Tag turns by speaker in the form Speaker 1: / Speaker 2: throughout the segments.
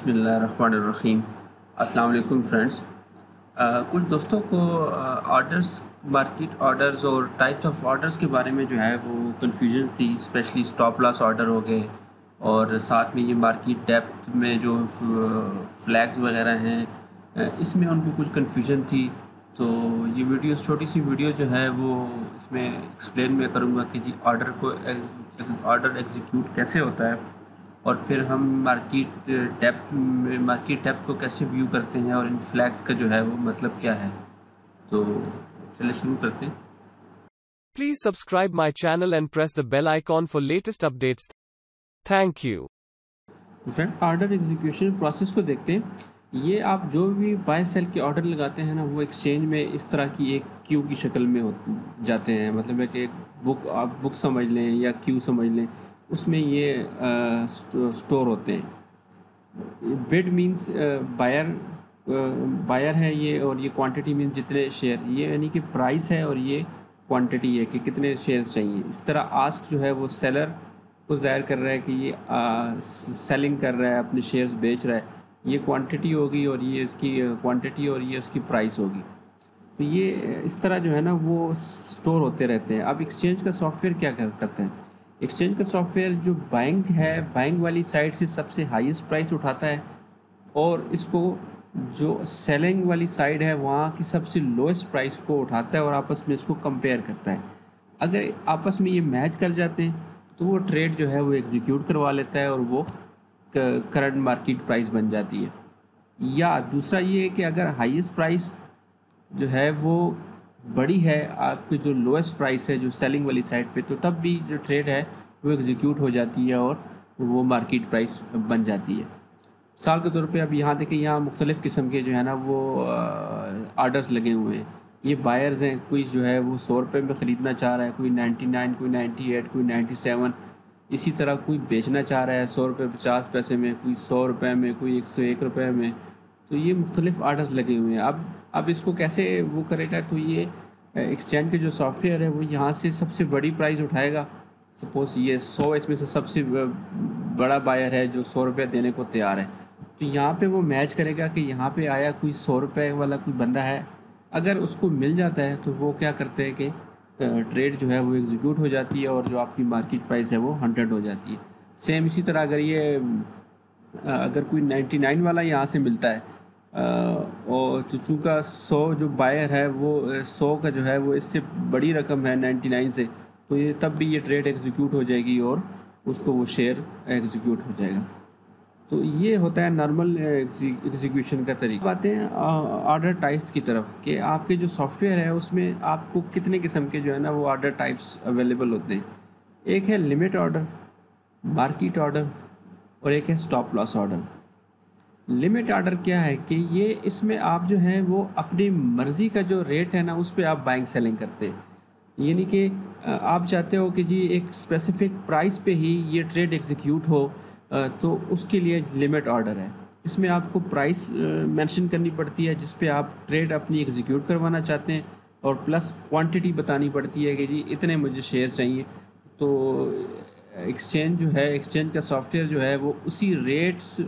Speaker 1: बसमीम अस्सलाम फ्रेंड्स। कुछ दोस्तों को ऑर्डर्स मार्केट ऑर्डर्स और टाइप्स ऑफ़ ऑर्डर्स के बारे में जो है वो कन्फ्यूज़न थी स्पेशली स्टॉप लॉस ऑर्डर हो गए और साथ में ये मार्केट डेप्थ में जो फ्लैग्स वगैरह हैं इसमें उनको कुछ कन्फ्यूज़न थी। तो ये वीडियो छोटी सी वीडियो जो है वो इसमें एक्सप्लेन मैं करूँगा कि जी ऑर्डर को ऑर्डर एग्जीक्यूट कैसे होता है। और फिर हम मार्केट टैप मार्केट टैप को कैसे व्यू करते हैं और इन फ्लैग्स का जो है वो मतलब क्या है? तो चलिए शुरू करते हैं।
Speaker 2: Please subscribe my channel and press the bell icon for latest updates. Thank you.
Speaker 1: Friend order execution process को देखते हैं। ये आप जो भी बाय सेल के ऑर्डर लगाते हैं ना वो एक्सचेंज में इस तरह की एक क्यू की शक्ल में हो जाते हैं। मतलब है कि एक बुक आप बुक समझ लें या क्यू समझ लें। उसमें ये स्टोर होते हैं। बिड मींस बायर बायर है ये और ये क्वांटिटी मीन्स जितने शेयर ये यानी कि प्राइस है और ये क्वांटिटी है कि कितने शेयर्स चाहिए। इस तरह आस्क जो है वो सेलर को ज़ाहिर कर रहा है कि ये आ, सेलिंग कर रहा है अपने शेयर्स बेच रहा है। ये क्वांटिटी होगी और ये इसकी क्वांटिटी और ये उसकी प्राइस होगी। तो ये इस तरह जो है ना वो स्टोर होते रहते हैं। अब एक्सचेंज का सॉफ्टवेयर क्या कर करते हैं? एक्सचेंज का सॉफ्टवेयर जो बैंक है बैंक वाली साइड से सबसे हाईएस्ट प्राइस उठाता है और इसको जो सेलिंग वाली साइड है, वहाँ की सबसे लोएस्ट प्राइस को उठाता है और आपस में इसको कंपेयर करता है। अगर आपस में ये मैच कर जाते हैं तो वो ट्रेड जो है वो एग्जीक्यूट करवा लेता है और वो करंट मार्केट प्राइस बन जाती है। या दूसरा ये है कि अगर हाईएस्ट प्राइस जो है वो बड़ी है, आपकी जो लोएस्ट प्राइस है, जो सेलिंग वाली साइड पे तो तब भी जो ट्रेड है, वो एग्जीक्यूट हो जाती है और वो मार्केट प्राइस बन जाती है। साल के तौर पे अब यहाँ देखें, यहाँ मुख्तलिफ़ किस्म के जो है ना, वो आर्डर्स लगे हुए हैं। ये बायर्स हैं, कोई जो है, वो सौ रुपये में ख़रीदना चाह रहा है, कोई नाइन्टी नाइन कोई नाइन्टी एट कोई नाइन्टी सेवन इसी तरह कोई बेचना चाह रहा है सौ रुपये पचास पैसे में, कोई सौ रुपये में, कोई एक सौ एक रुपये में। तो ये मुख्तलिफ़ आर्डर्स लगे हुए हैं। अब अब इसको कैसे वो करेगा तो ये एक्सचेंज के जो सॉफ्टवेयर है, वो यहाँ से सबसे बड़ी प्राइस उठाएगा। सपोज़ ये सौ इसमें से सबसे बड़ा बायर है जो सौ रुपये देने को तैयार है। तो यहाँ पे वो मैच करेगा कि यहाँ पे आया कोई सौ रुपये वाला कोई बंदा है। अगर उसको मिल जाता है तो वो क्या करते हैं कि ट्रेड जो है वो एग्जीक्यूट हो जाती है और जो आपकी मार्केट प्राइस है वो हंड्रेड हो जाती है। सेम इसी तरह अगर ये अगर कोई नाइन्टी नाइन वाला यहाँ से मिलता है और तो चूँकि सौ जो बायर है, वो सौ का जो है, वो इससे बड़ी रकम है नाइन्टी नाइन से। तो ये तब भी ये ट्रेड एग्जीक्यूट हो जाएगी और उसको वो शेयर एग्जीक्यूट हो जाएगा। तो ये होता है नॉर्मल एग्जीक्यूशन का तरीका। आते हैं ऑर्डर टाइप्स की तरफ़ कि आपके जो सॉफ्टवेयर है, उसमें आपको कितने किस्म के जो है ना, वो ऑर्डर टाइप्स अवेलेबल होते हैं। एक है लिमिट ऑर्डर मार्केट ऑर्डर और एक है stop loss order limit order क्या है कि ये इसमें आप जो है वो अपनी मर्ज़ी का जो रेट है ना, उस पर आप बाइंग सेलिंग करते हैं। यानी कि आप चाहते हो कि जी एक स्पेसिफिक प्राइस पे ही ये ट्रेड एग्जीक्यूट हो तो उसके लिए लिमिट ऑर्डर है। इसमें आपको प्राइस मेंशन करनी पड़ती है, जिस पे आप ट्रेड अपनी एग्जीक्यूट करवाना चाहते हैं, और प्लस क्वांटिटी बतानी पड़ती है कि जी इतने मुझे शेयर चाहिए। तो एक्सचेंज जो है एक्सचेंज का सॉफ्टवेयर जो है वो उसी रेट्स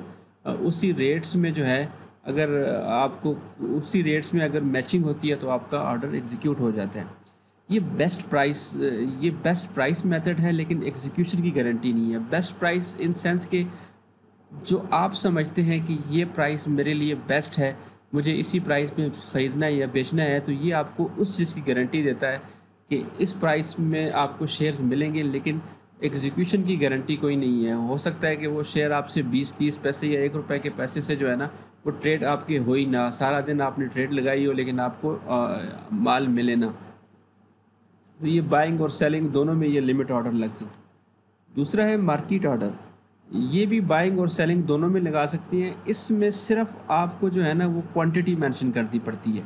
Speaker 1: उसी रेट्स में जो है, अगर आपको उसी रेट्स में अगर मैचिंग होती है तो आपका ऑर्डर एग्जीक्यूट हो जाता है। ये बेस्ट प्राइस ये बेस्ट प्राइस मेथड है, लेकिन एग्जीक्यूशन की गारंटी नहीं है। बेस्ट प्राइस इन सेंस के जो आप समझते हैं कि ये प्राइस मेरे लिए बेस्ट है, मुझे इसी प्राइस में ख़रीदना है या बेचना है तो ये आपको उस चीज़ की गारंटी देता है कि इस प्राइस में आपको शेयर्स मिलेंगे, लेकिन एग्जीक्यूशन की गारंटी कोई नहीं है। हो सकता है कि वो शेयर आपसे बीस तीस पैसे या एक रुपए के पैसे से जो है ना वो ट्रेड आपके हो ही ना। सारा दिन आपने ट्रेड लगाई हो लेकिन आपको आ, माल मिले ना। तो ये बाइंग और सेलिंग दोनों में ये लिमिट ऑर्डर लग सकती दूसरा है मार्केट ऑर्डर। ये भी बाइंग और सेलिंग दोनों में लगा सकती हैं। इसमें सिर्फ़ आपको जो है ना वो क्वांटिटी मेंशन करनी पड़ती है।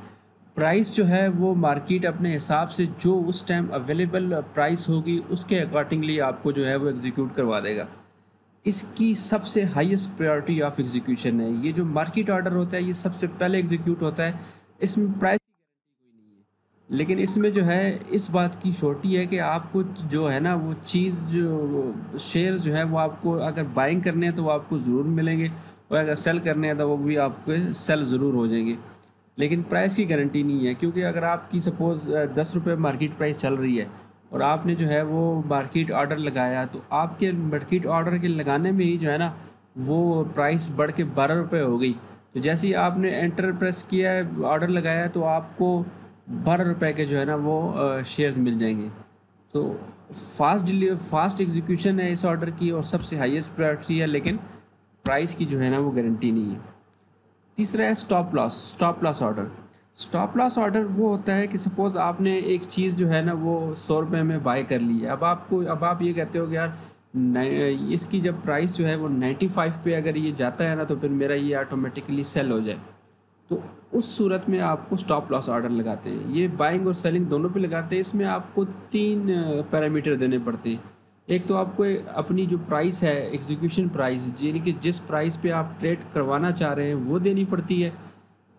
Speaker 1: प्राइस जो है वो मार्केट अपने हिसाब से जो उस टाइम अवेलेबल प्राइस होगी, उसके अकॉर्डिंगली आपको जो है वो एग्जीक्यूट करवा देगा। इसकी सबसे हाईएस्ट प्रायोरिटी ऑफ़ एग्जीक्यूशन है। ये जो मार्केट ऑर्डर होता है, ये सबसे पहले एग्जीक्यूट होता है। इसमें प्राइस लेकिन इसमें जो है, इस बात की छोटी है कि आपको जो है ना, वो चीज़ जो शेयर जो है वो आपको अगर बाइंग करने हैं तो वो आपको ज़रूर मिलेंगे और अगर सेल करने हैं तो वो भी आपके सेल ज़रूर हो जाएँगे। लेकिन प्राइस की गारंटी नहीं है, क्योंकि अगर आपकी सपोज़ दस रुपये मार्केट प्राइस चल रही है और आपने जो है वो मार्केट ऑर्डर लगाया तो आपके मार्केट ऑर्डर के लगाने में ही जो है ना, वो प्राइस बढ़ के बारह रुपये हो गई। तो जैसे ही आपने एंटर प्रेस किया ऑर्डर लगाया तो आपको बारह रुपये के जो है ना वो शेयर्स मिल जाएँगे। तो फास्ट डिलीवर फास्ट एग्जीक्यूशन है इस ऑर्डर की और सबसे हाईएस्ट प्रायोरिटी है, लेकिन प्राइस की जो है ना वो गारंटी नहीं है। तीसरा है stop loss stop loss order stop loss order वो होता है कि सपोज़ आपने एक चीज़ जो है ना वो सौ रुपये में बाय कर ली है। अब आपको, अब आप ये कहते हो कि यार इसकी जब प्राइस जो है वो नाइन्टी फाइव पे अगर ये जाता है ना तो फिर मेरा ये ऑटोमेटिकली सेल हो जाए। तो उस सूरत में आपको स्टॉप लॉस ऑर्डर लगाते हैं। ये बाइंग और सेलिंग दोनों पे लगाते हैं। इसमें आपको तीन पैरामीटर देने पड़ते हैं। एक तो आपको अपनी जो प्राइस है एग्जीक्यूशन प्राइस यानी कि जिस प्राइस पे आप ट्रेड करवाना चाह रहे हैं, वो देनी पड़ती है।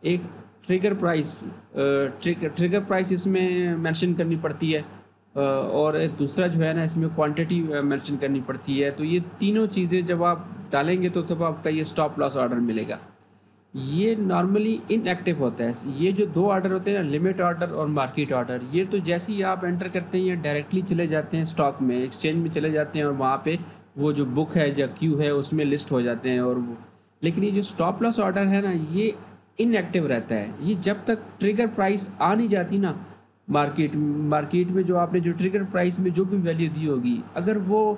Speaker 1: एक trigger price trigger trigger price इसमें मेंशन करनी पड़ती है। और एक दूसरा जो है ना, इसमें क्वांटिटी मेंशन करनी पड़ती है। तो ये तीनों चीज़ें जब आप डालेंगे तो तब आपका ये स्टॉप लॉस ऑर्डर मिलेगा। ये नॉर्मली इनएक्टिव होता है। ये जो दो ऑर्डर होते हैं ना लिमिट ऑर्डर और मार्केट ऑर्डर ये तो जैसे ही आप एंटर करते हैं, ये डायरेक्टली चले जाते हैं स्टॉक में एक्सचेंज में चले जाते हैं और वहाँ पे वो जो बुक है या क्यू है, उसमें लिस्ट हो जाते हैं और लेकिन ये जो स्टॉप लॉस ऑर्डर है ना, ये इनएक्टिव रहता है। ये जब तक ट्रिगर प्राइस आ नहीं जाती ना मार्केट मार्केट में जो आपने जो ट्रिगर प्राइस में जो भी वैल्यू दी होगी, अगर वो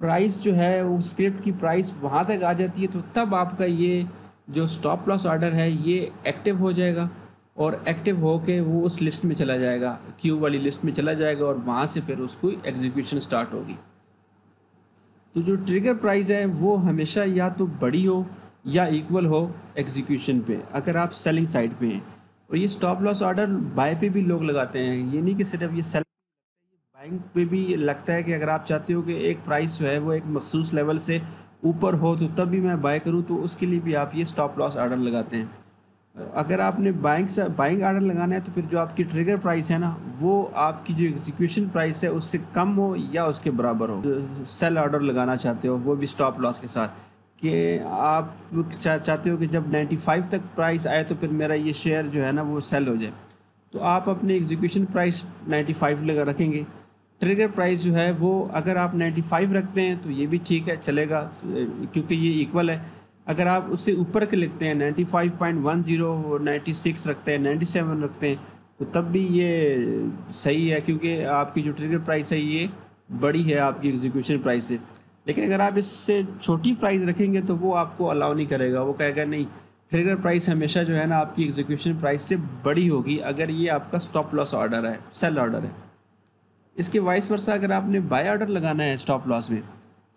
Speaker 1: प्राइस जो है वो स्क्रिप्ट की प्राइस वहाँ तक आ जाती है तो तब आपका ये जो स्टॉप लॉस ऑर्डर है, ये एक्टिव हो जाएगा और एक्टिव हो के वो उस लिस्ट में चला जाएगा क्यू वाली लिस्ट में चला जाएगा और वहाँ से फिर उसको एग्जीक्यूशन स्टार्ट होगी। तो जो ट्रिगर प्राइस है, वो हमेशा या तो बड़ी हो या इक्वल हो एग्जीक्यूशन पे, अगर आप सेलिंग साइड पे हैं। और ये स्टॉप लॉस ऑर्डर बाय पे भी लोग लगाते हैं, ये नहीं कि सिर्फ़ ये सेल बैंक पे भी लगता है कि अगर आप चाहते हो कि एक प्राइस जो है, वो एक मखसूस लेवल से ऊपर हो तो तब भी मैं बाय करूँ तो उसके लिए भी आप ये स्टॉप लॉस आर्डर लगाते हैं। अगर आपने बैंक से बाइंग आर्डर लगाना है तो फिर जो आपकी ट्रिगर प्राइस है ना वो आपकी जो एग्जीक्यूशन प्राइस है उससे कम हो या उसके बराबर हो। सेल ऑर्डर लगाना चाहते हो वो भी स्टॉप लॉस के साथ। कि आप चा, चाहते हो कि जब 95 तक प्राइस आए तो फिर मेरा ये शेयर जो है ना वो सेल हो जाए। तो आप अपने एग्जीक्यूशन प्राइस 95 लगा रखेंगे। ट्रिगर प्राइस जो है वो अगर आप 95 रखते हैं तो ये भी ठीक है, चलेगा, क्योंकि ये इक्वल है। अगर आप उससे ऊपर के लिखते हैं 95.10 और 96 रखते हैं 97 रखते हैं तो तब भी ये सही है, क्योंकि आपकी जो ट्रिगर प्राइस है ये बड़ी है आपकी एग्जीक्यूशन प्राइस से। लेकिन अगर आप इससे छोटी प्राइस रखेंगे तो वो आपको अलाउ नहीं करेगा। वो कहेगा, नहीं ट्रिगर प्राइस हमेशा जो है ना आपकी एग्जीक्यूशन प्राइस से बड़ी होगी, अगर ये आपका स्टॉप लॉस ऑर्डर है सेल ऑर्डर है। इसके वाइस वर्षा अगर आपने बाय ऑर्डर लगाना है स्टॉप लॉस में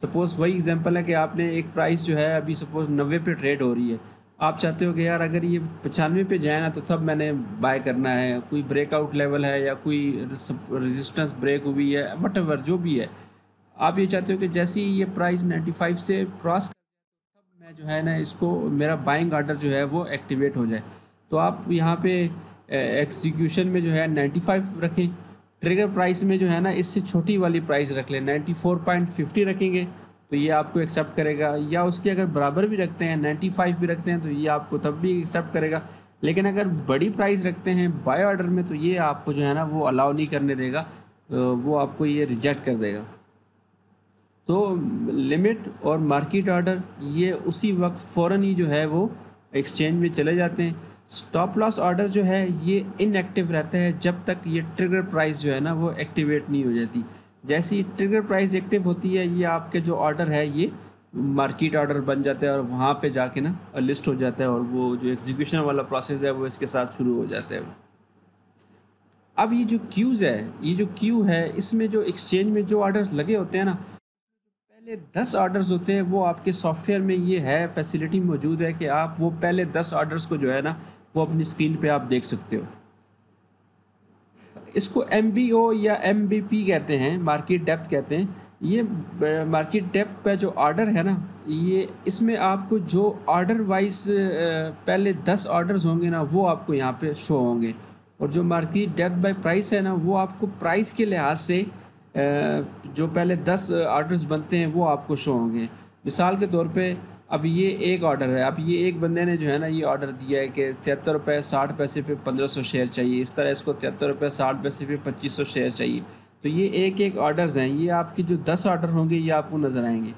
Speaker 1: सपोज़ वही एग्जांपल है कि आपने एक प्राइस जो है अभी सपोज़ नब्बे पे ट्रेड हो रही है। आप चाहते हो कि यार अगर ये पचानवे पे जाए ना तो तब मैंने बाय करना है। कोई ब्रेकआउट लेवल है या कोई रेजिस्टेंस ब्रेक हुई है वट जो भी है। आप ये चाहते हो कि जैसे ही ये प्राइस 95 से क्रॉस कर तब मैं जो है ना इसको, मेरा बाइंग ऑर्डर जो है वो एक्टिवेट हो जाए। तो आप यहाँ पे एग्जीक्यूशन में जो है 95 रखें। ट्रिगर प्राइस में जो है ना, इससे छोटी वाली प्राइस रख लें 94.50 रखेंगे तो ये आपको एक्सेप्ट करेगा। या उसके अगर बराबर भी रखते हैं 95 भी रखते हैं तो ये आपको तब भी एक्सेप्ट करेगा। लेकिन अगर बड़ी प्राइस रखते हैं बाय ऑर्डर में तो ये आपको जो है ना, वो अलाउ नहीं करने देगा। वो आपको ये रिजेक्ट कर देगा। तो लिमिट और मार्केट ऑर्डर ये उसी वक्त फ़ौर ही जो है वो एक्सचेंज में चले जाते हैं। स्टॉप लॉस ऑर्डर जो है, ये इनएक्टिव रहता है जब तक ये ट्रिगर प्राइस जो है ना, वो एक्टिवेट नहीं हो जाती। जैसी ट्रिगर प्राइस एक्टिव होती है, ये आपके जो ऑर्डर है, ये मार्केट ऑर्डर बन जाता है और वहाँ पे जाके ना लिस्ट हो जाता है और वो जो एग्जीक्यूशन वाला प्रोसेस है, वो इसके साथ शुरू हो जाता है। अब ये जो क्यूज़ है, ये जो क्यू है, इसमें जो एक्सचेंज में जो ऑर्डर लगे होते हैं ना, पहले दस ऑर्डर्स होते हैं, वो आपके सॉफ्टवेयर में ये है फैसिलिटी मौजूद है कि आप वो पहले दस ऑर्डर्स को जो है ना वो अपनी स्क्रीन पे आप देख सकते हो। इसको एमबीओ या एमबीपी कहते हैं मार्केट डेप्थ कहते हैं। ये मार्केट डेप्थ पे जो ऑर्डर है ना, ये इसमें आपको जो ऑर्डर वाइज पहले दस ऑर्डर्स होंगे ना, वो आपको यहाँ पे शो होंगे। और जो मार्केट डेप्थ बाय प्राइस है ना, वो आपको प्राइस के लिहाज से जो पहले दस ऑर्डर्स बनते हैं, वो आपको शो होंगे। मिसाल के तौर पे अब ये एक ऑर्डर है। अब ये एक बंदे ने जो है ना ये ऑर्डर दिया है कि तिहत्तर रुपये साठ पैसे पे पंद्रह सौ शेयर चाहिए। इस तरह इसको तिहत्तर रुपये साठ पैसे पे पच्चीस सौ शेयर चाहिए। तो ये एक एक ऑर्डर्स हैं। ये आपके जो दस ऑर्डर होंगे, ये आपको नज़र आएँगे।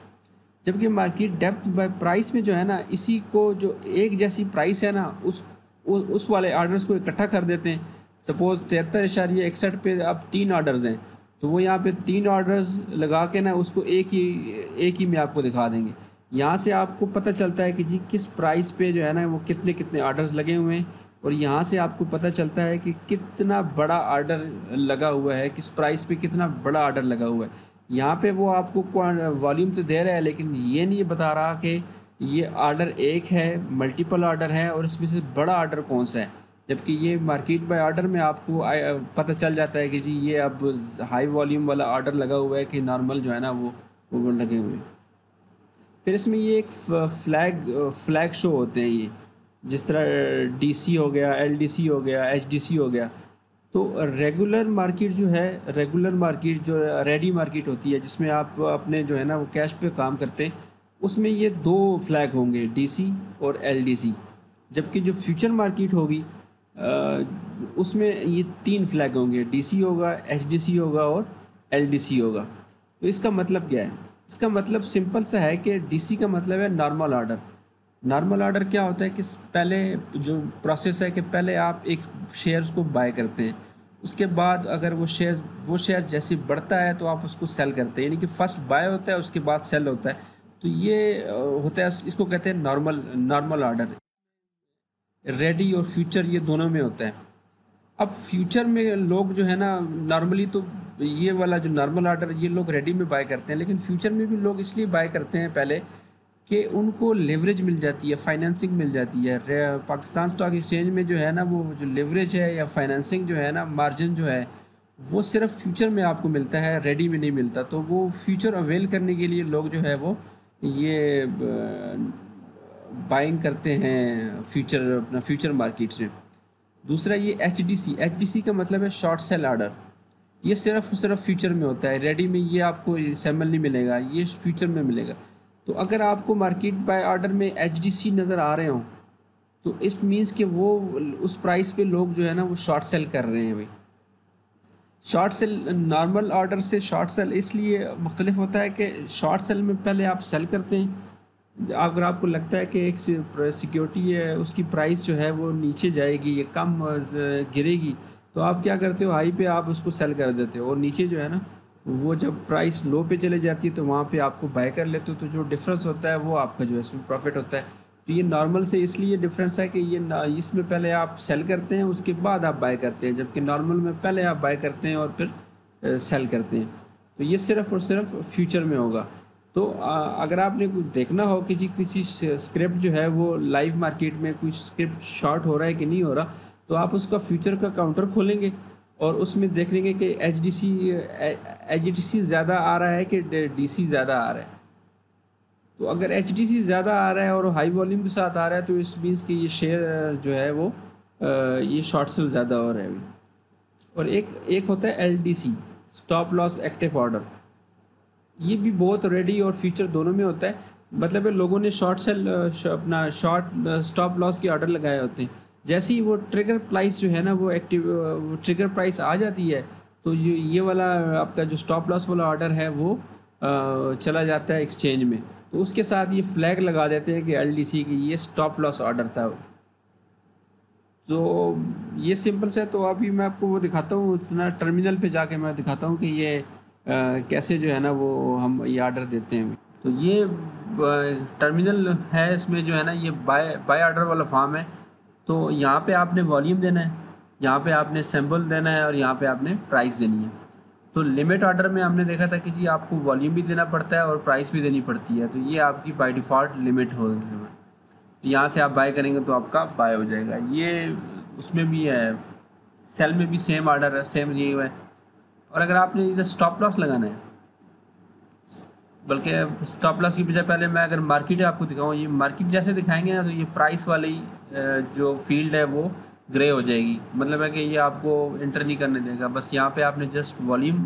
Speaker 1: जबकि मार्केट डेप्थ बाय प्राइस में जो है ना, इसी को जो एक जैसी प्राइस है ना, उस उस वाले ऑर्डर्स को इकट्ठा कर देते हैं। सपोज़ तिहत्तर इशारिया इकसठ पे अब तीन ऑर्डर्स हैं। तो वो यहाँ पे तीन ऑर्डर्स लगा के ना, उसको एक ही एक ही में आपको दिखा देंगे। यहाँ से आपको पता चलता है कि जी किस प्राइस पे जो है ना वो कितने कितने ऑर्डर्स लगे हुए हैं और यहाँ से आपको पता चलता है कि कितना बड़ा ऑर्डर लगा हुआ है, किस प्राइस पे कितना बड़ा ऑर्डर लगा हुआ है। यहाँ पे वो आपको वॉल्यूम तो दे रहा है, लेकिन ये नहीं बता रहा कि ये ऑर्डर एक है मल्टीपल ऑर्डर है और इसमें से बड़ा ऑर्डर कौन सा है। जबकि ये मार्केट बाय ऑर्डर में आपको पता चल जाता है कि जी ये अब हाई वॉल्यूम वाला ऑर्डर लगा हुआ है कि नॉर्मल जो है ना वो वो लगे हुए हैं। फिर इसमें ये एक फ्लैग फ्लैग शो होते हैं ये। जिस तरह डीसी हो गया एलडीसी हो गया एचडीसी हो गया। तो रेगुलर मार्केट जो है रेगुलर मार्केट जो रेडी मार्केट होती है, जिसमें आप अपने जो है ना, वो कैश पे काम करते हैं, उसमें ये दो फ्लैग होंगे डीसी और एलडीसी जबकि जो फ्यूचर मार्केट होगी उसमें ये तीन फ्लैग होंगे डीसी होगा एचडीसी होगा और एलडीसी होगा। तो इसका मतलब क्या है? इसका मतलब सिंपल सा है कि डीसी का मतलब है नॉर्मल ऑर्डर नॉर्मल ऑर्डर क्या होता है कि पहले जो प्रोसेस है कि पहले आप एक शेयर्स को बाय करते हैं। उसके बाद अगर वो शेयर वो शेयर जैसे बढ़ता है तो आप उसको सेल करते हैं। यानी कि फ़र्स्ट बाय होता है, उसके बाद सेल होता है। तो ये होता है, इसको कहते हैं नॉर्मल नॉर्मल ऑर्डर रेडी और फ्यूचर ये दोनों में होता है। अब फ्यूचर में लोग जो है ना नॉर्मली तो ये वाला जो नॉर्मल ऑर्डर ये लोग रेडी में बाय करते हैं, लेकिन फ्यूचर में भी लोग इसलिए बाय करते हैं पहले कि उनको लेवरेज मिल जाती है फाइनेंसिंग मिल जाती है। पाकिस्तान स्टॉक एक्सचेंज में जो है ना, वो जो लेवरेज है या फाइनेंसिंग जो है ना मार्जिन जो है, वो सिर्फ़ फ्यूचर में आपको मिलता है रेडी में नहीं मिलता। तो वो फ्यूचर अवेल करने के लिए लोग जो है वो ये बाइंग करते हैं फ्यूचर अपना फ्यूचर मार्केट्स में। दूसरा ये H D C H D C का मतलब है शॉर्ट सेल आर्डर ये सिर्फ़ सिर्फ़ फ्यूचर में होता है। रेडी में ये आपको सैमल नहीं मिलेगा, ये फ्यूचर में मिलेगा। तो अगर आपको मार्केट बाय ऑर्डर में एच डी सी नज़र आ रहे हों तो इस मीन्स कि वो, उस प्राइस पे लोग जो है ना, वो शॉर्ट सेल कर रहे हैं भाई। शॉर्ट सेल नॉर्मल ऑर्डर से शॉर्ट सेल इसलिए मुख्तलिफ़ होता है कि शॉर्ट सेल में पहले आप सेल करते हैं। अगर आपको लगता है कि एक सिक्योरिटी है, उसकी प्राइस जो है वो नीचे जाएगी, या कम गिरेगी तो आप क्या करते हो? हाई पे आप उसको सेल कर देते हो। और नीचे जो है ना, वो जब प्राइस लो पे चले जाती है तो वहाँ पे आपको बाय कर लेते हो। तो जो डिफरेंस होता है, वो आपका जो है, इसमें प्रॉफिट होता है। तो ये नॉर्मल से इसलिए डिफरेंस है कि ये इसमें पहले आप सेल करते हैं, उसके बाद आप बाय करते हैं। जबकि नॉर्मल में पहले आप बाय करते हैं और फिर सेल करते हैं। तो ये सिर्फ़ और सिर्फ़ फ्यूचर में होगा। तो अगर आपने कुछ देखना हो कि जी किसी स्क्रिप्ट जो है, वो लाइव मार्केट में कुछ स्क्रिप्ट शॉर्ट हो रहा है कि नहीं हो रहा तो आप उसका फ्यूचर का काउंटर खोलेंगे और उसमें देख लेंगे कि H D C H D C ज़्यादा आ रहा है कि डी सी ज़्यादा आ रहा है? तो अगर एच डी सी ज़्यादा आ रहा है और हाई वॉल्यूम के साथ आ रहा है तो इस मीन्स कि ये शेयर जो है वो ये शॉर्ट सेल ज़्यादा हो रहा है और एक एक होता है L D C stop loss active order ये भी बहुत रेडी और फ्यूचर दोनों में होता है। मतलब लोगों ने शॉर्ट सेल अपना शॉर्ट स्टॉप लॉस के ऑर्डर लगाए होते हैं। जैसे ही वो ट्रिगर प्राइस जो है ना वो एक्टिव ट्रिगर प्राइस आ जाती है तो ये ये वाला आपका जो स्टॉप लॉस वाला ऑर्डर है वो आ, चला जाता है एक्सचेंज में। तो उसके साथ ये फ्लैग लगा देते हैं कि एल डी सी की ये स्टॉप लॉस ऑर्डर था। तो ये सिंपल से तो अभी मैं आपको वो दिखाता हूँ टर्मिनल पे जाके मैं दिखाता हूँ कि ये कैसे जो है ना वो हम ये आर्डर देते हैं। तो ये टर्मिनल है इसमें जो है ना ये बाय बाय ऑर्डर वाला फॉर्म है। तो यहाँ पे आपने वॉल्यूम देना है, यहाँ पे आपने सैम्बल देना है और यहाँ पे आपने प्राइस देनी है। तो लिमिट ऑर्डर में हमने देखा था कि जी आपको वॉल्यूम भी देना पड़ता है और प्राइस भी देनी पड़ती है तो ये आपकी बाई डिफ़ॉल्ट लिमिट हो यहाँ से आप बाय करेंगे तो आपका बाय हो जाएगा। ये उसमें भी है सेल में भी सेम ऑर्डर है सेम ये है। और अगर आपने इधर स्टॉप लॉस लगाना है बल्कि स्टॉप लॉस की बजाय पहले मैं अगर मार्केट आपको दिखाऊँ, ये मार्केट जैसे दिखाएँगे ना तो ये प्राइस वाली जो फ़ील्ड है वो ग्रे हो जाएगी। मतलब है कि ये आपको एंटर नहीं करने देगा। बस यहाँ पे आपने जस्ट वॉल्यूम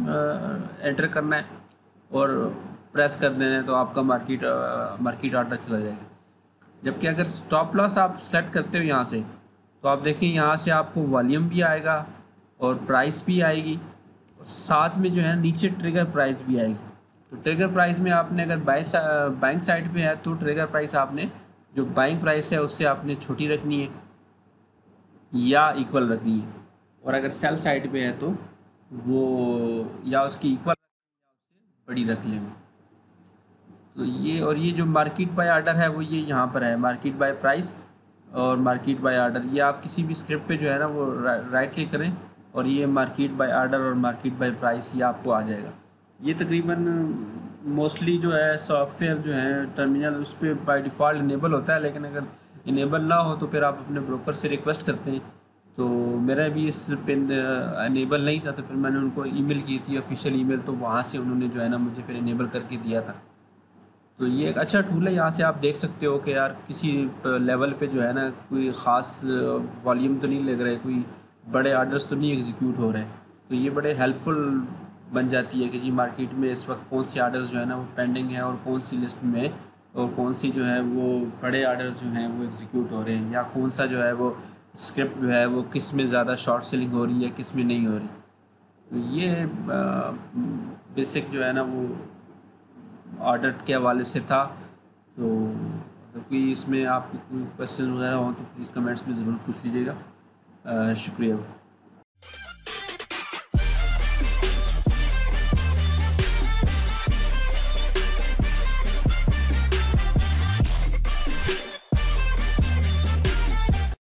Speaker 1: एंटर करना है और प्रेस कर देना है तो आपका मार्केट मार्केट ऑर्डर चला जाएगा। जबकि अगर स्टॉप लॉस आप सेट करते हो यहाँ से तो आप देखें यहाँ से आपको वॉल्यूम भी आएगा और प्राइस भी आएगी। साथ में जो है नीचे ट्रिगर प्राइस भी आएगी। तो ट्रिगर प्राइस में आपने अगर बाई बैंक साइड पे है तो ट्रिगर प्राइस आपने, जो बाइंग प्राइस है, उससे आपने छोटी रखनी है, या इक्वल रखनी है। और अगर सेल साइड पे है तो वो, या उसकी इक्वल बड़ी रख लें। तो ये, और ये जो मार्केट बाय आर्डर है, वो ये यहाँ पर है मार्केट बाय प्राइस और मार्केट बाय आर्डर ये आप किसी भी स्क्रिप्ट पे जो है ना, वो राइट क्लिक करें और ये मार्केट बाय आर्डर और मार्केट बाय प्राइस ये आपको आ जाएगा। ये तकरीबन मोस्टली जो है सॉफ्टवेयर जो है टर्मिनल उस पर बाई डिफ़ॉल्ट इनेबल होता है, लेकिन अगर इनेबल ना हो तो फिर आप अपने ब्रोकर से रिक्वेस्ट करते हैं। तो मेरा भी इस पिन इनेबल नहीं था तो फिर मैंने उनको ईमेल की थी ऑफिशियल ईमेल तो वहाँ से उन्होंने जो है ना मुझे फिर इनेबल करके दिया था। तो ये एक अच्छा टूल है, यहाँ से आप देख सकते हो कि यार किसी लेवल पे जो है ना कोई ख़ास वॉल्यूम तो नहीं लग रहा है, कोई बड़े आर्डर्स तो नहीं एग्जीक्यूट हो रहे तो ये बड़े हेल्पफुल बन जाती है कि जी मार्केट में इस वक्त कौन से आर्डर्स जो है ना वो पेंडिंग है और कौन सी लिस्ट में और कौन सी जो है वो बड़े आर्डर्स जो हैं वो एग्जीक्यूट हो रहे हैं या कौन सा जो है वो स्क्रिप्ट जो है वो किसमें ज़्यादा शॉर्ट सेलिंग हो रही है, किसमें नहीं हो रही। तो ये बेसिक जो है ना वो ऑर्डर के हवाले से था। तो अगर कोई इसमें आपको कोई क्वेश्चन वगैरह हो तो प्लीज़ कमेंट्स में ज़रूर पूछ लीजिएगा। शुक्रिया।